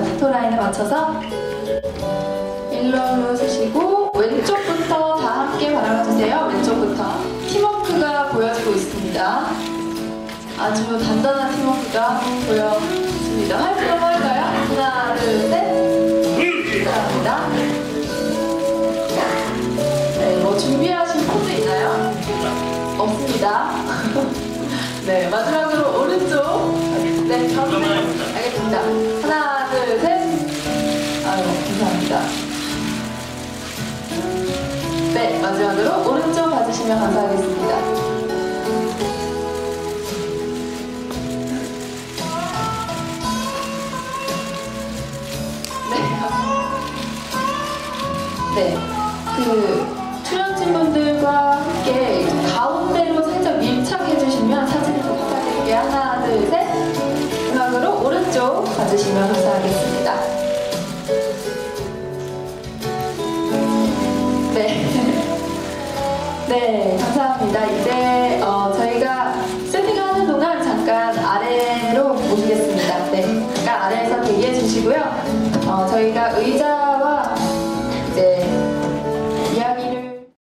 자, 빅토 라인에 맞춰서 일렬로 서시고 왼쪽부터 다 함께 바라봐 주세요. 왼쪽부터 팀워크가 보여지고 있습니다. 아주 단단한 팀워크가 보여집니다. 한번 할까요? 하나, 둘, 셋. 감사합니다. 네, 뭐 준비하신 포즈 있나요? 없습니다. 네, 마지막으로 오른쪽. 네, 가운 감사합니다. 네, 마지막으로 오른쪽 봐주시면 감사하겠습니다. 네. 네, 그 출연진 분들과 함께 가운데로 살짝 밀착해 주시면 사진을 좀 부탁드릴게요. 하나, 둘, 셋. 마지막으로 오른쪽 봐주시면 감사하겠습니다. 네. 네, 감사합니다. 이제 어, 저희가 세팅하는 동안 잠깐 아래로 모시겠습니다. 네, 잠깐 아래에서 대기해 주시고요. 어, 저희가 의자